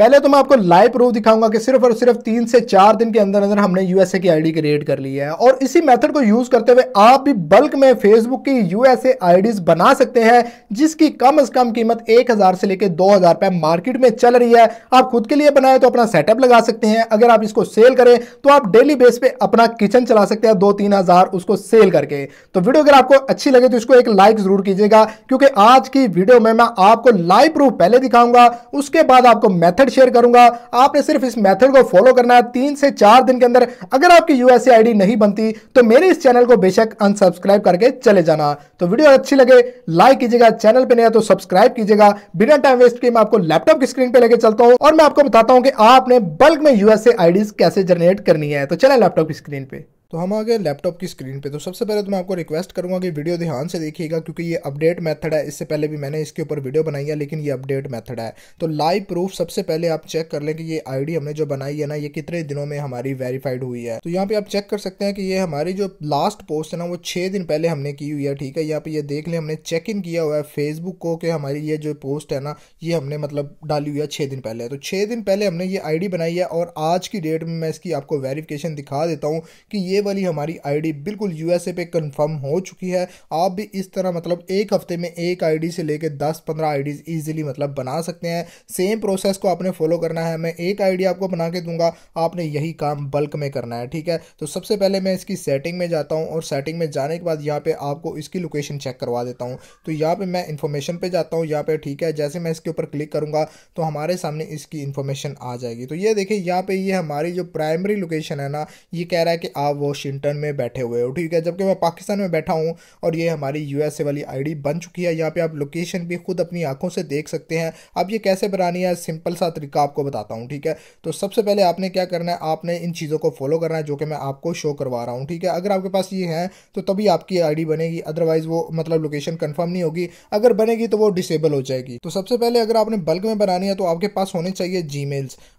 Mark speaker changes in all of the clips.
Speaker 1: पहले तो मैं आपको लाइव प्रूफ दिखाऊँगा कि सिर्फ़ और सिर्फ़ तीन से चार दिन के अंदर अंदर हमने यूएसए की आईडी क्रिएट कर ली है। और इसी मेथड को यूज़ करते हुए आप भी बल्क में फेसबुक की यूएसए आईडीज बना सकते हैं, जिसकी कम से कम कीमत एक हज़ार से लेकर दो हज़ार रुपए मार्केट में चल रही है। आप खुद के लिए बनाए तो अपना सेटअप लगा सकते हैं। अगर आप इसको सेल करें तो आप डेली बेस पे अपना किचन चला सकते हैं दो तीन हज़ार उसको सेल करके। तो वीडियो अगर आपको अच्छी लगे तो इसको एक लाइक ज़रूर कीजिएगा, क्योंकि आज की वीडियो में मैं आपको लाइव प्रूफ पहले दिखाऊँगा, उसके बाद आपको मेथड शेयर करूँगा। आपने सिर्फ़ इस मेथड को फॉलो करना है। तीन से चार दिन के अंदर अगर आपकी यूएसए आईडी नहीं बनती तो मेरे इस चैनल को बेशक अनसब्सक्राइब करके चले जाना। तो वीडियो अच्छी लगे लाइक कीजिएगा। चैनल पर नया तो सब्सक्राइब कीजिएगा। बिना टाइम वेस्ट के मैं आपको लैपटॉप की स्क्रीन पर लेके चलता हूँ और मैं आपको बताता हूँ कि आपने बल्क में यूएसए आईडी कैसे जनरेट करनी है। तो चले लैपटॉप की स्क्रीन पे। तो हम आ गए लैपटॉप की स्क्रीन पे। तो सबसे पहले तो मैं आपको रिक्वेस्ट करूँगा कि वीडियो ध्यान से देखिएगा, क्योंकि ये अपडेट मेथड है। इससे पहले भी मैंने इसके ऊपर वीडियो बनाई है, लेकिन ये अपडेट मेथड है। तो लाइव प्रूफ सबसे पहले आप चेक कर लें कि ये आईडी हमने जो बनाई है ना, ये कितने दिनों में हमारी वेरीफाइड हुई है। तो यहाँ पे आप चेक कर सकते हैं कि ये हमारी जो लास्ट पोस्ट है ना, वो छः दिन पहले हमने की हुई है, ठीक है? यहाँ पे ये देख लें, हमने चेक इन किया हुआ है फेसबुक को कि हमारी ये जो पोस्ट है ना, ये हमने मतलब डाली हुई है छः दिन पहले। तो छः दिन पहले हमने ये आईडी बनाई है, और आज की डेट में मैं इसकी आपको वेरिफिकेशन दिखा देता हूँ कि ये वाली हमारी आईडी बिल्कुल यूएसए पे कंफर्म हो चुकी है। आप भी इस तरह मतलब एक हफ़्ते में एक आईडी से लेकर दस पंद्रह आईडीज इजीली मतलब बना सकते हैं। सेम प्रोसेस को आपने फॉलो करना है। मैं एक आईडी आपको बना के दूँगा। आपने यही काम बल्क में करना है, ठीक है? तो सबसे पहले मैं इसकी सेटिंग में जाता हूँ और सेटिंग में जाने के बाद यहाँ पर आपको इसकी लोकेशन चेक करवा देता हूँ। तो यहाँ पर मैं इन्फॉर्मेशन पे जाता हूँ। यहाँ पे ठीक है? जैसे मैं इसके ऊपर क्लिक करूँगा तो हमारे सामने इसकी इन्फॉर्मेशन आ जाएगी। तो ये देखिए, यहाँ पे ये हमारी जो प्राइमरी लोकेशन है ना, ये कह रहा है कि आप वॉशिंगटन में बैठे हुए हो, ठीक है? जबकि मैं पाकिस्तान में बैठा हूँ और ये हमारी यूएसए वाली आईडी बन चुकी है। यहाँ पे आप लोकेशन भी खुद अपनी आँखों से देख सकते हैं। अब ये कैसे बनानी है सिंपल सा तरीका आपको बताता हूँ, ठीक है? तो सबसे पहले आपने क्या करना है, आपने इन चीज़ों को फॉलो करना है, जो कि मैं आपको शो करवा रहा हूँ, ठीक है? अगर आपके पास ये है तो तभी आपकी आईडी बनेगी अदरवाइज़ वो मतलब लोकेशन कन्फर्म नहीं होगी। अगर बनेगी तो वो डिसेबल हो जाएगी। तो सबसे पहले अगर आपने बल्क में बनानी है तो आपके पास होने चाहिए जी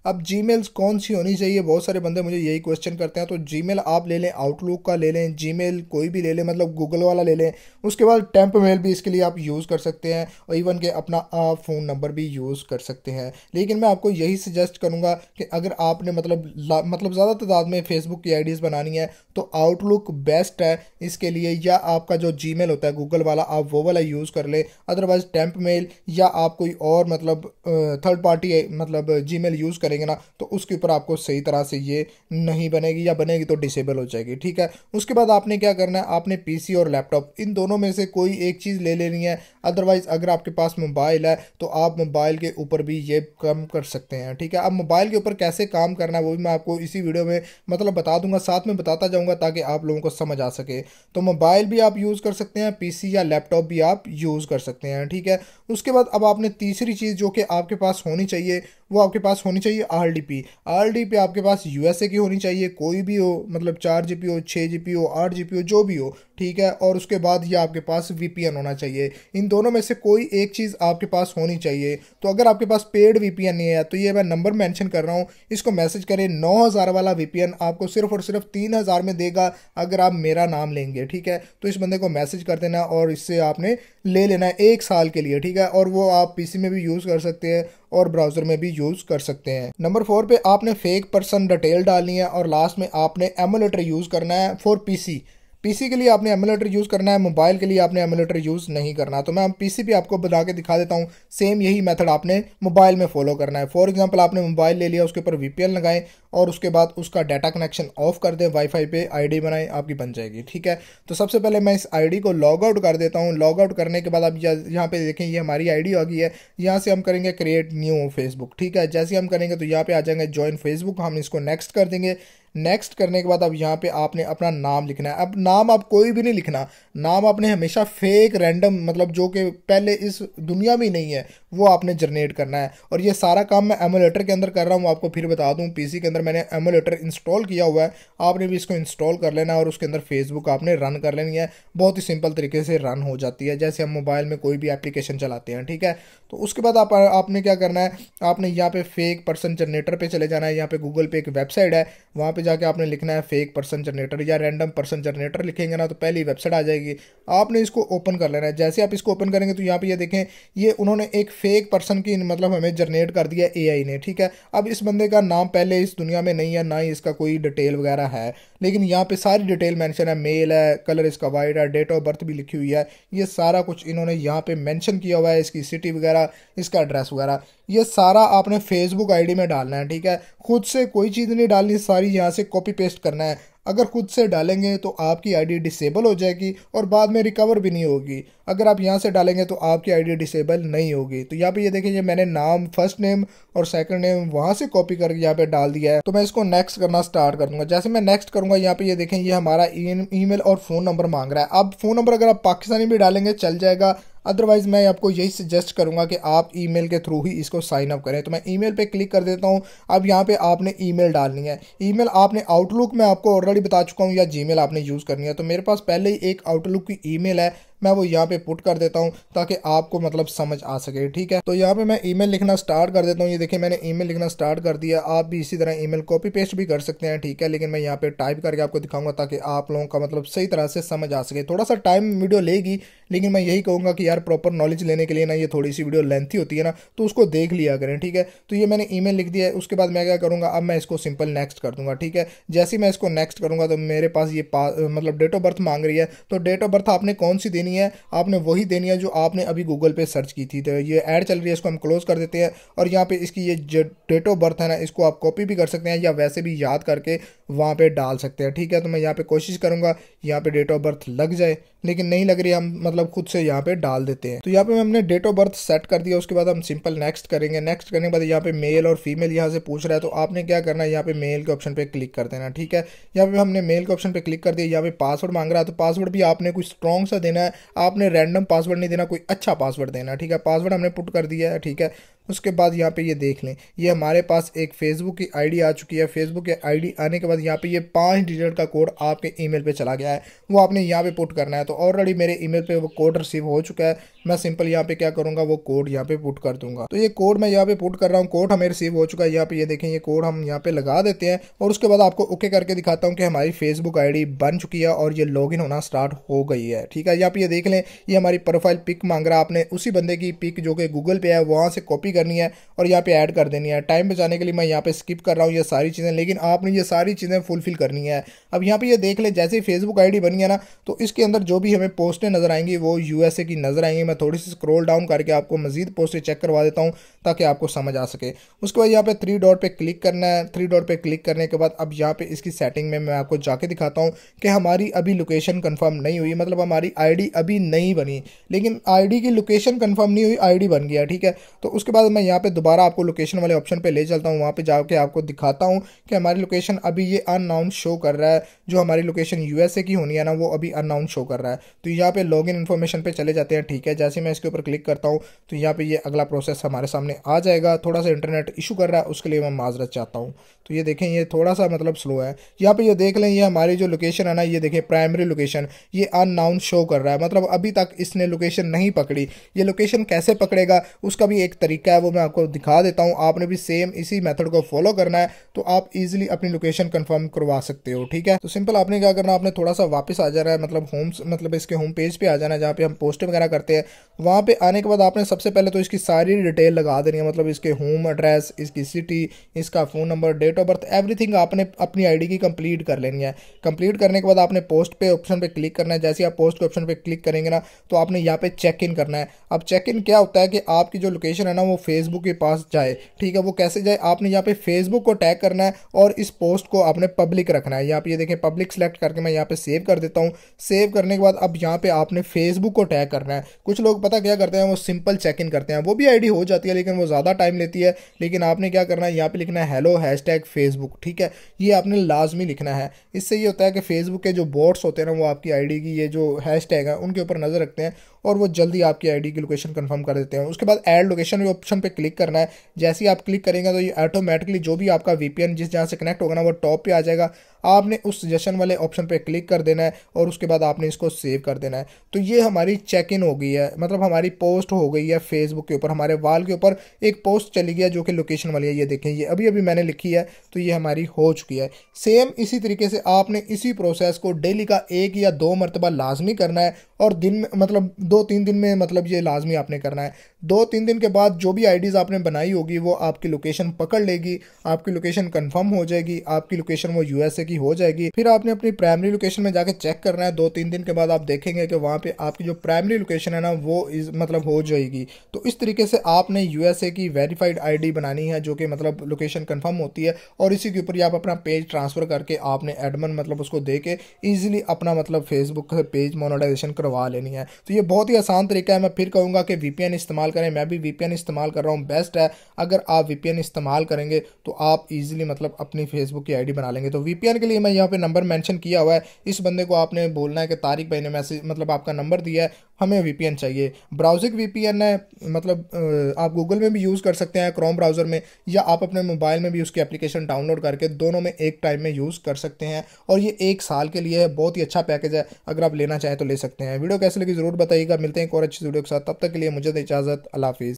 Speaker 1: अब जी कौन सी होनी चाहिए? बहुत सारे बंदे मुझे यही क्वेश्चन करते हैं तो जी आप ले लें आउटलुक का ले लें जी कोई भी ले लें मतलब गूगल वाला ले लें, उसके बाद टेम्प मेल भी इसके लिए आप यूज़ कर सकते हैं और इवन के अपना फ़ोन नंबर भी यूज़ कर सकते हैं। लेकिन मैं आपको यही सजेस्ट करूँगा कि अगर आपने मतलब मतलब ज़्यादा तादाद में फेसबुक की आईडीज़ बनानी है तो आउटलुक बेस्ट है इसके लिए, या आपका जो जी होता है गूगल वाला, आप वो वाला यूज़ कर ले। अदरवाइज़ टेम्प मेल या आप कोई और मतलब थर्ड पार्टी मतलब जी यूज़ करेंगे ना तो उसके ऊपर आपको सही तरह से ये नहीं बनेगी या बनेगी तो डिसेबल हो जाएगी, ठीक है? उसके बाद आपने क्या करना है? आपने पीसी और लैपटॉप इन दोनों में से कोई एक चीज़ ले लेनी है। अदरवाइज़ अगर आपके पास मोबाइल है तो आप मोबाइल के ऊपर भी ये काम कर सकते हैं, ठीक है? अब मोबाइल के ऊपर कैसे काम करना है, वो भी मैं आपको इसी वीडियो में मतलब बता दूँगा, साथ में बताता जाऊँगा ताकि आप लोगों को समझ आ सके। तो मोबाइल भी आप यूज़ कर सकते हैं पीसी या लैपटॉप भी आप यूज़ कर सकते हैं, ठीक है? उसके बाद अब आपने तीसरी चीज़ जो कि आपके पास होनी चाहिए, वो आपके पास होनी चाहिए R D P R D P आपके पास यूएसए की होनी चाहिए, कोई भी हो मतलब चार जी पी हो छः जी हो आठ जी हो जो भी हो, ठीक है? और उसके बाद ये आपके पास वी पी एन होना चाहिए। इन दोनों में से कोई एक चीज़ आपके पास होनी चाहिए। तो अगर आपके पास पेड वी पी एन नहीं है तो ये मैं नंबर मेंशन कर रहा हूँ। इसको मैसेज करें, नौ हज़ार वाला वी पी एन आपको सिर्फ़ और सिर्फ़ तीन हज़ार में देगा, अगर आप मेरा नाम लेंगे, ठीक है? तो इस बंदे को मैसेज कर देना और इससे आपने ले लेना है एक साल के लिए, ठीक है? और वो आप पी में भी यूज़ कर सकते हैं। और ब्राउज़र में भी यूज़ कर सकते हैं। नंबर फोर पे आपने फेक पर्सन डिटेल डालनी है और लास्ट में आपने एमोलेटर यूज़ करना है फॉर पीसी पीसी के लिए आपने एमुलेटर यूज़ करना है मोबाइल के लिए आपने एमुलेटर यूज़ नहीं करना। तो मैं पीसी भी आपको बता के दिखा देता हूँ। सेम यही मेथड आपने मोबाइल में फॉलो करना है। फॉर एग्जांपल आपने मोबाइल ले लिया, उसके ऊपर वीपीएन लगाएँ और उसके बाद उसका डाटा कनेक्शन ऑफ़ कर दें वाईफाई पे आईडी बनाएँ, आपकी बन जाएगी। ठीक है? तो सबसे पहले मैं इस आईडी को लॉग आउट कर देता हूँ। लॉग आउट करने के बाद आप यहाँ पे देखें, ये हमारी आईडी आ गई है। यहाँ से हम करेंगे क्रिएट न्यू फेसबुक ठीक है? जैसे हम करेंगे तो यहाँ पे आ जाएँगे ज्वाइन फेसबुक हम इसको नेक्स्ट कर देंगे। नेक्स्ट करने के बाद अब यहाँ पे आपने अपना नाम लिखना है। अब नाम आप कोई भी नहीं लिखना। नाम आपने हमेशा फेक रैंडम मतलब जो कि पहले इस दुनिया में नहीं है, वो आपने जनरेट करना है। और ये सारा काम मैं एमुलेटर के अंदर कर रहा हूँ, आपको फिर बता दूँ पीसी के अंदर मैंने एमुलेटर इंस्टॉल किया हुआ है। आपने भी इसको इंस्टॉल कर लेना है और उसके अंदर फेसबुक आपने रन कर लेनी है। बहुत ही सिंपल तरीके से रन हो जाती है। जैसे हम मोबाइल में कोई भी एप्लीकेशन चलाते हैं, ठीक है? तो उसके बाद आप, आपने क्या करना है? आपने यहाँ पे फेक पर्सन जनरेटर पे चले जाना है। यहाँ पे गूगल पे एक वेबसाइट है। वहाँ पे जाके आपने लिखना है फेक पर्सन जनरेटर या रैंडम पर्सन जनरेटर लिखेंगे ना तो पहली वेबसाइट आ जाएगी। आपने इसको ओपन कर लेना है। जैसे आप इसको ओपन करेंगे तो यहाँ पे ये देखें, ये उन्होंने एक फेक पर्सन की मतलब हमें जनरेट कर दिया एआई ने, ठीक है? अब इस बंदे का नाम पहले इस दुनिया में नहीं है, ना ही इसका कोई डिटेल वगैरह है। लेकिन यहाँ पे सारी डिटेल मेंशन है, मेल है, कलर इसका वाइट है डेट ऑफ़ बर्थ भी लिखी हुई है। ये सारा कुछ इन्होंने यहाँ पे मेंशन किया हुआ है, इसकी सिटी वगैरह, इसका एड्रेस वगैरह। ये सारा आपने फेसबुक आईडी में डालना है, ठीक है? खुद से कोई चीज़ नहीं डालनी, सारी यहाँ से कॉपी पेस्ट करना है। अगर खुद से डालेंगे तो आपकी आईडी डिसेबल हो जाएगी और बाद में रिकवर भी नहीं होगी। अगर आप यहाँ से डालेंगे तो आपकी आईडी डिसेबल नहीं होगी। तो यहाँ पे ये देखें ये मैंने नाम, फ़र्स्ट नेम और सेकंड नेम वहाँ से कॉपी करके यहाँ पे डाल दिया है। तो मैं इसको नेक्स्ट करना स्टार्ट कर दूँगा। जैसे मैं नेक्स्ट करूँगा, यहाँ पे ये यह देखें, ये हमारा ईमेल और फ़ोन नंबर मांग रहा है। अब फ़ोन नंबर अगर आप पाकिस्तानी भी डालेंगे, चल जाएगा। अदरवाइज़ मैं आपको यही सजेस्ट करूँगा कि आप ईमेल के थ्रू ही इसको साइन अप करें। तो मैं ईमेल पे क्लिक कर देता हूँ। अब यहाँ पे आपने ईमेल डालनी है। ईमेल आपने आउटलुक में आपको ऑलरेडी बता चुका हूँ या जीमेल आपने यूज़ करनी है। तो मेरे पास पहले ही एक आउटलुक की ईमेल है। मैं वो यहाँ पे पुट कर देता हूँ ताकि आपको मतलब समझ आ सके, ठीक है? तो यहाँ पे मैं ईमेल लिखना स्टार्ट कर देता हूँ। ये देखिए, मैंने ईमेल लिखना स्टार्ट कर दिया। आप भी इसी तरह ईमेल कॉपी पेस्ट भी कर सकते हैं, ठीक है? लेकिन मैं यहाँ पे टाइप करके आपको दिखाऊँगा ताकि आप लोगों का मतलब सही तरह से समझ आ सके। थोड़ा सा टाइम वीडियो लेगी, लेकिन मैं यही कहूँगा कि यार प्रॉपर नॉलेज लेने के लिए ना ये थोड़ी सी वीडियो लेंथी होती है ना तो उसको देख लिया करें, ठीक है? तो ये मैंने ईमेल लिख दिया है। उसके बाद मैं क्या करूँगा, अब मैं इसको सिंपल नेक्स्ट कर दूँगा, ठीक है? जैसे मैं इसको नेक्स्ट करूँगा तो मेरे पास ये मतलब डेट ऑफ़ बर्थ मांग रही है। तो डेट ऑफ़ बर्थ आपने कौन सी देनी है, आपने वही देनी है जो आपने अभी गूगल पे सर्च की थी। तो ये ऐड चल रही है, इसको हम क्लोज कर देते हैं और यहाँ पे इसकी ये डेट ऑफ़ बर्थ है ना, इसको आप कॉपी भी कर सकते हैं या वैसे भी याद करके वहाँ पर डाल सकते हैं। ठीक है तो मैं यहाँ पर कोशिश करूँगा यहाँ पर डेट ऑफ़ बर्थ लग जाए। लेकिन नहीं लग रही हम मतलब खुद से यहाँ पे डाल देते हैं। तो यहाँ पे हमने डेट ऑफ़ बर्थ सेट कर दिया, उसके बाद हम सिंपल नेक्स्ट करेंगे। नेक्स्ट करने के बाद यहाँ पे मेल और फीमेल यहाँ से पूछ रहा है तो आपने क्या करना है? यहाँ पे मेल के ऑप्शन पे क्लिक कर देना, ठीक है? यहाँ पे हमने मेल के ऑप्शन पे क्लिक कर दिया, यहाँ पे पासवर्ड मांग रहा है तो पासवर्ड भी आपने कुछ स्ट्रॉन्ग सा देना है। आपने रैंडम पासवर्ड नहीं देना, कोई अच्छा पासवर्ड देना ठीक है? पासवर्ड हमने पुट कर दिया है, ठीक है? उसके बाद यहाँ पे ये देख लें। ये हमारे पास एक फेसबुक की आईडी आ चुकी है। फेसबुक की आईडी आने के बाद यहाँ पे ये पाँच डिजिट का कोड आपके ईमेल पे चला गया है। वो आपने यहाँ पे पुट करना है। तो ऑलरेडी मेरे ईमेल पे वो कोड रिसीव हो चुका है। मैं सिंपल यहाँ पे क्या करूँगा, वो कोड यहाँ पे पुट कर दूँगा। तो ये कोड मैं यहाँ पे पुट कर रहा हूँ कोड हमें रिसीव हो चुका है। यहाँ पे ये देखें, ये कोड हम यहाँ पे लगा देते हैं। और उसके बाद आपको ओके करके दिखाता हूँ कि हमारी फेसबुक आईडी बन चुकी है और ये लॉग होना स्टार्ट हो गई है। ठीक है, यहाँ पे ये देख लें, ये हमारी प्रोफ़ाइल पिक मांग रहा है। आपने उसी बंदे की पिक जो कि गूगल पे है, वहाँ से कॉपी करनी है और यहाँ पे ऐड कर देनी है। टाइम बचाने के लिए मैं यहाँ पे स्किप कर रहा हूँ ये सारी चीज़ें, लेकिन आपने ये सारी चीज़ें फुलफिल करनी है। अब यहाँ पे ये देख ले, जैसे ही फेसबुक आईडी बनी है ना तो इसके अंदर जो भी हमें पोस्टें नज़र आएँगी, वो यूएसए की नज़र आएँगी। मैं थोड़ी सी स्क्रोल डाउन करके आपको मजीद पोस्टें चेक करवा देता हूँ, ताकि आपको समझ आ सके। उसके बाद यहाँ पे थ्री डॉट पे क्लिक करना है। थ्री डॉट पे क्लिक करने के बाद अब यहाँ पे इसकी सेटिंग में मैं आपको जाके दिखाता हूँ कि हमारी अभी लोकेशन कंफर्म नहीं हुई। मतलब हमारी आईडी अभी नहीं बनी। लेकिन आईडी की लोकेशन कंफर्म नहीं हुई आईडी बन गया, ठीक है? तो उसके बाद मैं यहाँ पे दोबारा आपको लोकेशन वाले ऑप्शन पे ले चलता हूँ। वहाँ पे जाके आपको दिखाता हूँ कि हमारी लोकेशन अभी ये अननाउंस शो कर रहा है। जो हमारी लोकेशन यूएसए की होनी है ना, वो अभी अननाउंस शो कर रहा है। तो यहाँ पे लॉग इन इन्फॉर्मेशन पे चले जाते हैं, ठीक है? जैसे मैं इसके ऊपर क्लिक करता हूँ तो यहाँ पे ये अगला प्रोसेस हमारे सामने आ जाएगा। थोड़ा सा इंटरनेट इशू कर रहा है, उसके लिए मैं माजरत चाहता हूँ। तो ये देखें, ये थोड़ा सा मतलब स्लो है। यहाँ पे ये देख लें, ये हमारी जो लोकेशन है ना, ये देखें प्राइमरी लोकेशन ये अननाउन शो कर रहा है। मतलब अभी तक इसने लोकेशन नहीं पकड़ी। ये लोकेशन कैसे पकड़ेगा, उसका भी एक तरीका है, वो मैं आपको दिखा देता हूँ। आपने भी सेम इसी मेथड को फॉलो करना है तो आप इजिली अपनी लोकेशन कंफर्म करवा सकते हो, ठीक है? तो सिंपल आपने क्या करना, आपने थोड़ा सा वापस आ जाना है मतलब होम मतलब इसके होम पेज पे आ जाना है, जहाँ पे हम पोस्ट वगैरह करते हैं। वहाँ पे आने के बाद आपने सबसे पहले तो इसकी सारी डिटेल लगा देनी है मतलब इसके होम एड्रेस इसकी सिटी इसका phone number date of birth everything आपने अपनी आईडी की कंप्लीट कर लेनी है। कंप्लीट करने के बाद आपने पोस्ट पे ऑप्शन पे क्लिक करना है। जैसे आप पोस्ट के ऑप्शन पे क्लिक करेंगे ना तो आपने यहाँ पे चेक इन करना है। अब चेक इन क्या होता है कि आपकी जो लोकेशन है ना, वो फेसबुक के पास जाए, ठीक है? वो कैसे जाए? आपने यहाँ पे फेसबुक को टैग करना है और इस पोस्ट को आपने पब्लिक रखना है। यहाँ पे ये देखें पब्लिक सेलेक्ट करके मैं यहाँ पे सेव कर देता हूँ। सेव करने के बाद अब यहाँ पे आपने फेसबुक को टैग करना है। कुछ लोग पता क्या करते हैं, वो सिंपल चेक इन करते हैं। वो भी आईडी हो जाती है, लेकिन वो ज़्यादा टाइम लेती है। लेकिन आपने क्या करना है, यहाँ पे लिखना है हेलो हैश टैग फेसबुक ठीक है? ये आपने लाजमी लिखना है। इससे ये होता है कि फेसबुक के जो बोर्ड्स होते हैं ना, वो आपकी आईडी की, ये जो हैश टैग है, उनके ऊपर नज़र रखते हैं। और वो जल्दी आपकी आईडी की लोकेशन कंफर्म कर देते हैं। उसके बाद ऐड लोकेशन ऑप्शन पे क्लिक करना है। जैसे ही आप क्लिक करेंगे तो ये ऑटोमेटिकली जो भी आपका वीपीएन जिस जहाँ से कनेक्ट होगा ना, वो टॉप पे आ जाएगा। आपने उस सजेशन वाले ऑप्शन पे क्लिक कर देना है और उसके बाद आपने इसको सेव कर देना है। तो ये हमारी चेक इन हो गई है। मतलब हमारी पोस्ट हो गई है फेसबुक के ऊपर, हमारे वाल के ऊपर। एक पोस्ट चली गई है जो कि लोकेशन वाली है, ये देखें। ये अभी अभी मैंने लिखी है तो ये हमारी हो चुकी है। सेम इसी तरीके से आपने इसी प्रोसेस को डेली का एक या दो मरतबा लाजमी करना है और दिन में मतलब दो तीन दिन में मतलब ये लाजमी आपने करना है। दो तीन दिन के बाद जो भी आईडीज़ आपने बनाई होगी, वो आपकी लोकेशन पकड़ लेगी, आपकी लोकेशन कंफर्म हो जाएगी, आपकी लोकेशन वो यूएसए की हो जाएगी। फिर आपने अपनी प्राइमरी लोकेशन में जाके चेक करना है। दो तीन दिन के बाद आप देखेंगे कि वहाँ पे आपकी जो प्राइमरी लोकेशन है ना, वो इस मतलब हो जाएगी। तो इस तरीके से आपने यूएसए की वेरीफाइड आईडी बनानी है, जो कि मतलब लोकेशन कंफर्म होती है। और इसी के ऊपर आप अपना पेज ट्रांसफ़र करके आपने एडमन मतलब उसको दे के ईजिली अपना मतलब फेसबुक पेज मोनोटाइजेशन करवा लेनी है। तो ये बहुत ही आसान तरीका है। मैं फिर कहूँगा कि वीपीएन इस्तेमाल करें। मैं भी वीपीएन इस्तेमाल कर रहा हूँ। बेस्ट है। अगर आप वीपीएन इस्तेमाल करेंगे तो आप इजीली मतलब अपनी फेसबुक की आईडी बना लेंगे। तो वीपीएन के लिए मैं यहाँ पर नंबर मैंशन किया हुआ है। इस बंदे को आपने बोलना है कि तारिक भाई ने मैसेज मतलब आपका नंबर दिया है। हमें वीपीएन चाहिए। ब्राउजिक वी है मतलब आप गूगल में भी यूज़ कर सकते हैं क्रोम ब्राउज़र में, या आप अपने मोबाइल में भी उसकी एप्लीकेशन डाउनलोड करके दोनों में एक टाइम में यूज़ कर सकते हैं। और ये एक साल के लिए है बहुत ही अच्छा पैकेज है, अगर आप लेना चाहें तो ले सकते हैं। वीडियो कैसे लगी ज़रूर बताइएगा। मिलते हैं एक और अच्छी वीडियो के साथ। तब तक के लिए मुझे इजाज़त। अला हाफिज़।